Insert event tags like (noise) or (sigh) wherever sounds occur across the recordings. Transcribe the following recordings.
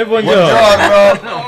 Everyone go. Good bro.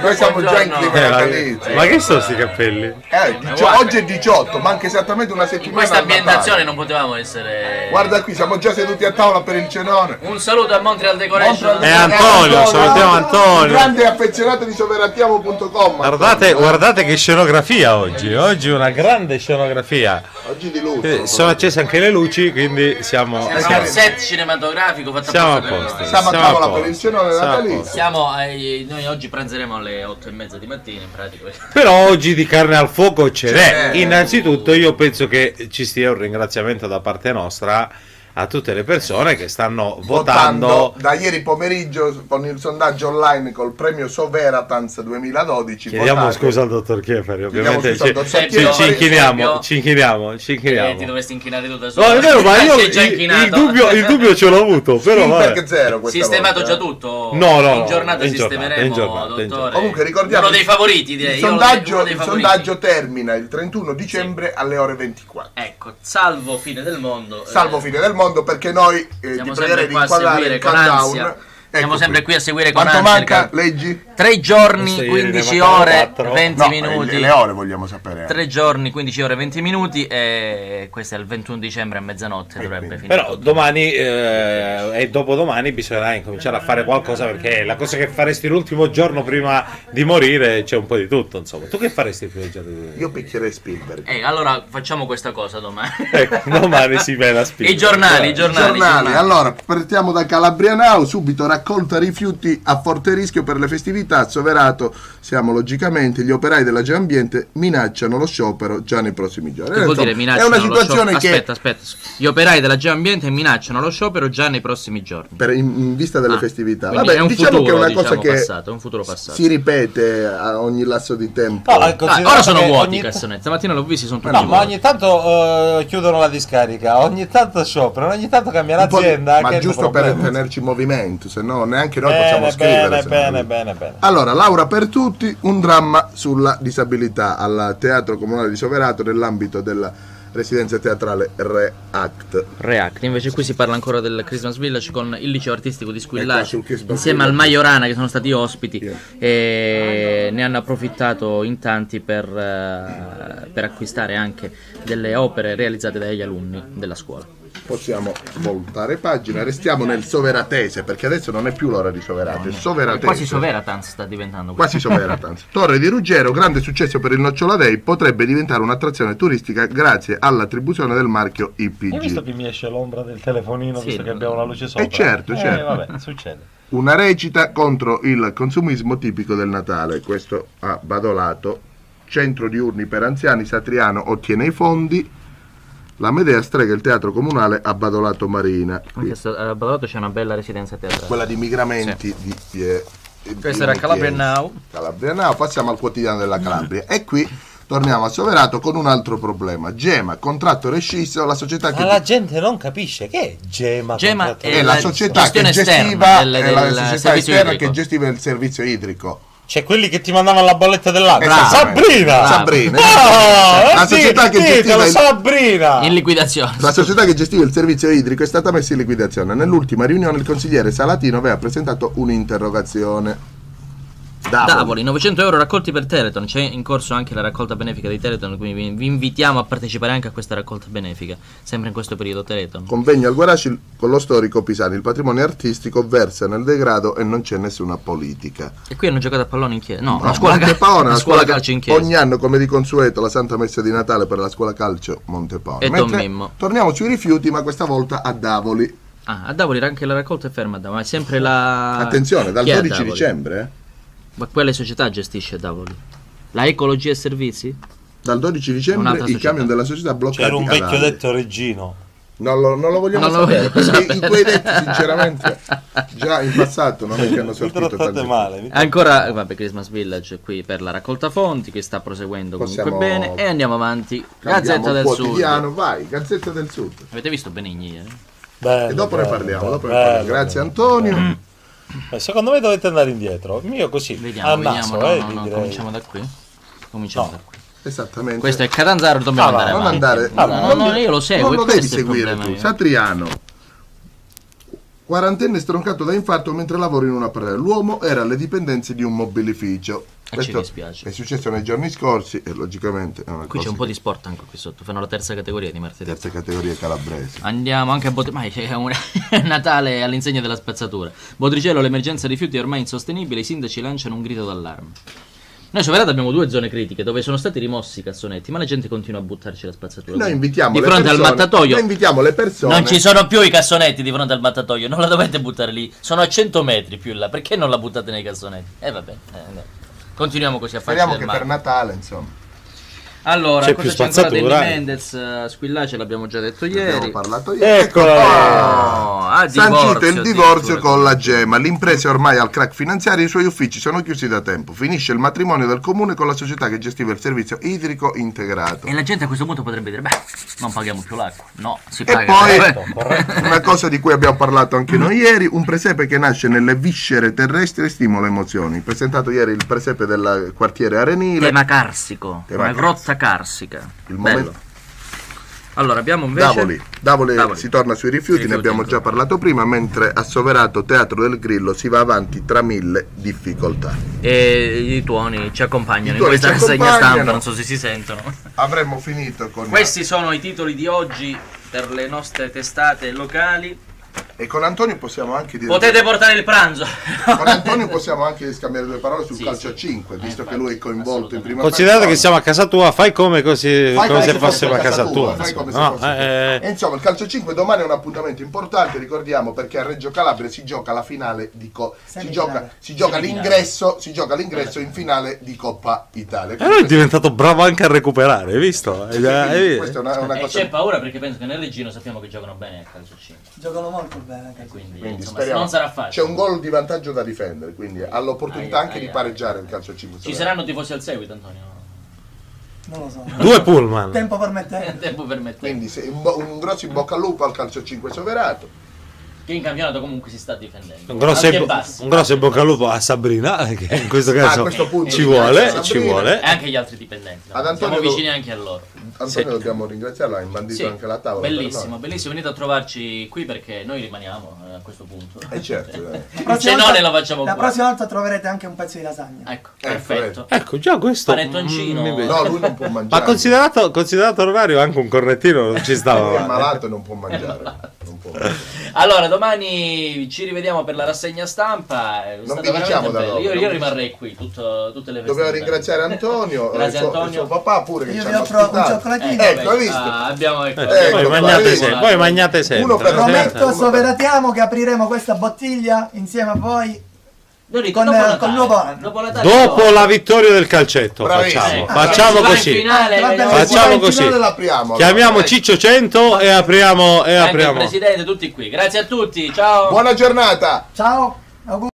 Noi siamo già in Eh, clima ma, natalizio. ma che sono sti capelli? Eh, dicio- oggi è 18, manca esattamente una In settimana. questa al Natale. ambientazione non potevamo essere. Guarda qui, siamo già seduti a tavola per il cenone. Un saluto a Montreal Decoration. Eh, Antonio, salutiamo Antonio. Grande affezionato di soverattiamo.com. Guardate, guardate che scenografia oggi. Oggi una grande scenografia. Oggi di lusso. Eh, Sono accese anche le luci, quindi siamo. È siamo- un set cinematografico fatto Siamo apposta a per posto. Siamo a Siamo a tavola posto. per il cenone Siamo a natalizio. Siamo ai- noi oggi pranzeremo alle 8 e mezza di mattina in pratica. (laughs) Però oggi di carne al fuoco ce n'è. C'è. Innanzitutto io penso che ci sia un ringraziamento da parte nostra a tutte le persone che stanno Votando votando. da ieri pomeriggio con il sondaggio online col premio Soveratans 2012. Chiediamo votate. scusa al dottor Chiefari, ovviamente ci, ci- ci inchiniamo, ci inchiniamo, ci Eh, inchiniamo. ti dovresti inchinare tu da No, solo. è vero, ma (laughs) io il, dubbio, il dubbio ce l'ho avuto, però vabbè. zero Sistemato volta, già eh. tutto. No, no, in no, giornata in giornata, sistemeremo, in giornata, in dottore. giornata. Comunque ricordiamo Uno dei favoriti, direi. Il sondaggio, dei il sondaggio termina il 31 dicembre alle ore 24. Ecco, salvo fine del mondo. Salvo eh, fine del mondo perché noi eh, ti pregherei di inquadrare il countdown. Siamo Ecco sempre qui a seguire con Quanto il manca? Leggi? Tre giorni, Questo ieri 15 ne mancano ore, quattro. 20 No, minuti. le, le ore vogliamo sapere. Tre giorni, 15 ore, 20 minuti e questo è il 21 dicembre a mezzanotte dovrebbe finire. Però domani eh, e dopodomani bisognerà incominciare a fare qualcosa perché la cosa che faresti l'ultimo giorno prima di morire c'è un po' di tutto, insomma. Tu che faresti il primo giorno di morire? Io picchierei Spielberg. Eh, allora facciamo questa cosa domani. Ecco, domani si viene a spingere. I giornali, i I giornali. giornali. Allora, partiamo da Calabria Now, subito raccolta rifiuti a forte rischio per le festività. Soverato siamo logicamente, gli operai della G Ambiente minacciano lo sciopero già nei prossimi giorni. Che vuol dire minacciano È una lo situazione sciopero? che Aspetta, aspetta. Gli operai della G Ambiente minacciano lo sciopero già nei prossimi giorni. per- in, in vista delle Ah, festività. Vabbè, è un diciamo futuro, che è una diciamo, cosa che passato, è un futuro passato. si ripete a ogni lasso di tempo. No, Ah, considerato ora sono vuoti ogni i cassonetti. Stamattina l'ho visti, sono tutti No, ma vuoti. ogni tanto eh, chiudono la discarica, ogni tanto scioperano, ogni tanto cambia l'azienda. ma giusto per tenerci in movimento, se no neanche noi Bene, possiamo scrivere. bene, no. bene, bene, bene. Allora, Laura per tutti, un dramma sulla disabilità al Teatro Comunale di Soverato nell'ambito della residenza teatrale React. React, invece qui si parla ancora del Christmas Village con il liceo artistico di Christmas insieme al. Majorana che sono stati ospiti Yeah. e ne hanno approfittato in tanti per, eh, per acquistare anche delle opere realizzate dagli alunni della scuola. Possiamo voltare pagina, restiamo nel Soveratese perché adesso non è più l'ora di Soverato, è Soveratese. Quasi Soveratans sta diventando Quasi Soveratans. Torre di Ruggero, grande successo per il Nocciola Day, potrebbe diventare un'attrazione turistica grazie all'attribuzione del marchio Hai visto IPG. che mi esce l'ombra del telefonino Sì, visto che abbiamo la luce sopra? Eh, certo, Eh, certo. vabbè, succede. Una recita contro il consumismo tipico del Natale, questo ha Badolato. Centro diurni per anziani, Satriano ottiene i fondi. La Medea strega il teatro comunale a Badolato Marina. Qui, Anche a Badolato c'è una bella residenza teatrale. quella di migramenti di Pie- di Questa era Calabria. Now. Calabria Now, passiamo al quotidiano della Calabria. E qui torniamo a Soverato con un altro problema. Gema, contratto rescisso, la società che... Ma la gente non capisce che è Gema. Gema è è la la società che gestiva, del- è la del società esterna idrico. che gestiva il servizio idrico. C'è quelli che ti mandavano la bolletta dell'acqua. Esattamente. Sabrina! Sabrina. Ah, La eh, società che gestiva il- Sabrina! In liquidazione. La società che gestiva il servizio idrico è stata messa in liquidazione. Nell'ultima riunione il consigliere Salatino aveva presentato un'interrogazione. Davoli. Davoli, 900 euro raccolti per Teleton, c'è in corso anche la raccolta benefica di Teleton, quindi vi- vi invitiamo a partecipare anche a questa raccolta benefica, sempre in questo periodo Teleton. Convegno al Guaraci con lo storico Pisani. Il patrimonio artistico versa nel degrado e non c'è nessuna politica. E qui hanno giocato a pallone in chiesa, no, No, la scuola, cal- Montepaona, la scuola calcio in chiesa. Ogni anno, come di consueto, la Santa Messa di Natale per la scuola calcio Montepaona. E Don Mimmo. Torniamo sui rifiuti, ma questa volta a Davoli. Ah, a Davoli anche la raccolta è ferma, ma è sempre la... Attenzione, dal Chi è 12 Davoli? dicembre, eh? Ma quale società gestisce Davoli? La Ecologia e Servizi? Dal 12 dicembre i società. camion della società bloccati C'era un vecchio detto Regino. Non lo, non lo vogliamo Non lo sapere, perché i sapere. tuoi detti sinceramente già in passato non è che hanno (laughs) sortito tante male. mi- Ancora, vabbè, Christmas Village qui per la raccolta fonti che sta proseguendo Possiamo- comunque bene e andiamo avanti. Gazzetta del Sud. vai, Gazzetta del Sud. Avete visto Benigni? Eh? Bello, E dopo ne bello, parliamo, bello, dopo ne parliamo. bello, Grazie bello. Antonio. Eh, Secondo me dovete andare indietro. Mio così. Vediamo, a vediamo. naso, no, eh, no, no, direi. cominciamo da qui. Cominciamo No. da qui. Esattamente. Questo è Catanzaro, dobbiamo Ah, va, andare non avanti. andare No, no, no, io lo seguo, non lo devi seguire tu mio. Satriano Quarantenne stroncato da infarto mentre lavora in una parrella. L'uomo era alle dipendenze di un mobilificio. Dispiace. è successo nei giorni scorsi e logicamente è una Qui c'è un po' di sport anche qui sotto. Fanno la terza categoria di martedì. terze categorie calabresi. Andiamo anche a Bot- ma è un (laughs) Natale all'insegna della spazzatura. Botricello, l'emergenza rifiuti è ormai insostenibile. I sindaci lanciano un grido d'allarme. Noi a Soverata abbiamo due zone critiche dove sono stati rimossi i cassonetti, ma la gente continua a buttarci la spazzatura. Noi invitiamo di le fronte persone, al mattatoio. Noi invitiamo le persone. Non ci sono più i cassonetti di fronte al mattatoio, non la dovete buttare lì. Sono a 100 metri più in là, perché non la buttate nei cassonetti? E eh, vabbè, eh, no. Continuiamo così a farci Speriamo che per Natale, insomma. Allora, C'è cosa più c'è ancora Danny spazzatura, eh. Mendez, uh, Squillace l'abbiamo già detto Abbiamo ieri. parlato ieri. Eccola lì. Oh, ah, Sancito il divorzio con la Gema. L'impresa è ormai al crack finanziario, i suoi uffici sono chiusi da tempo. Finisce il matrimonio del comune con la società che gestiva il servizio idrico integrato. E la gente a questo punto potrebbe dire, beh, non paghiamo più l'acqua. No, si E paga. poi una cosa di cui abbiamo parlato anche noi ieri, un presepe che nasce nelle viscere terrestri e stimola emozioni. Presentato ieri il presepe del quartiere Arenile. Tema carsico, Tema una carsico. Carsica. Il Bello. momento- Allora, abbiamo invece... Davoli. Davoli, Davoli. si torna sui rifiuti, Rifiuti ne abbiamo ancora. già parlato prima, mentre a Soverato Teatro del Grillo si va avanti tra mille difficoltà. E i tuoni ci accompagnano I in tuoni questa (laughs) rassegna stampa, non so se si sentono. Avremmo finito con Questi sono i titoli di oggi per le nostre testate locali. E con Antonio possiamo anche dire Potete portare il pranzo. con Antonio possiamo anche scambiare due parole sul Sì, calcio sì. a 5, visto Eh, che lui è coinvolto in prima Considerate che persona. siamo a casa tua, fai come, così, Fai come se fossimo a casa tua. fai come se No, fosse eh, E insomma, il calcio a 5 domani è un appuntamento importante, ricordiamo, perché a Reggio Calabria si gioca la finale di Co- si gioca, si gioca l'ingresso, si gioca l'ingresso in finale di Coppa Italia. E lui è diventato bravo anche a recuperare, hai visto? Eh? Questa è una, una E cosa c'è paura perché penso che nel Reggino sappiamo che giocano bene a calcio 5. Giocano molto quindi, Quindi insomma, speriamo. non sarà C'è facile. un gol di vantaggio da difendere, quindi ha l'opportunità Aia, anche di aia, pareggiare aia. il calcio a 5. Ci saranno tifosi al seguito, Antonio? Non lo so. Due pullman. Tempo permettente. (laughs) Tempo permette. Quindi se- un, bo- un grosso in bocca al lupo al calcio a 5 soverato. Che in campionato comunque si sta difendendo. Un grosso, in e bo- bocca al lupo a Sabrina, (laughs) che in questo Ah, caso questo punto ci vuole, ci vuole. E anche gli altri dipendenti. no? Ad Antonio Siamo vicini anche a loro. Antonio dobbiamo ringraziarlo, ha imbandito Sì, anche la tavola. bellissimo, bellissimo. Venite a trovarci qui perché noi rimaniamo eh, a questo punto. Eh certo, (laughs) eh. Prossima cenone volta- lo facciamo La qua. prossima volta troverete anche un pezzo di lasagna. Ecco, Ecco, perfetto. Ecco, già questo. Panettoncino. mm. No, lui non può mangiare. Ma considerato, considerato l'orario, anche un cornettino non ci stava. è malato e non può mangiare. Non può mangiare. Allora, domani ci rivediamo per la rassegna stampa. È Non stata vi diciamo veramente da dove, Io, io rimarrei qui tutto- tutte le Dobbiamo ringraziare Antonio, (laughs) Grazie, il suo, il Antonio. suo papà pure che Io ci vi hanno offro un ospitato. cioccolatino. Ecco, hai visto? Ah, abbiamo, ecco, Eh, Ecco, poi ecco, magnate, se- ecco. poi magnate sempre. Uno per Prometto, soveratiamo che apriremo questa bottiglia insieme a voi. Dico, Con- dopo Natale, col nuovo anno. Dopo, Natale, Dopo no. la vittoria del calcetto, Bravissimo. facciamo, Ecco, facciamo così. finale, Va bene. vediamo- Facciamo In così. finale l'apriamo, Chiamiamo allora, Ciccio 100 e apriamo. E Anche il apriamo. presidente, tutti qui. Grazie a tutti, ciao. Buona giornata! Ciao.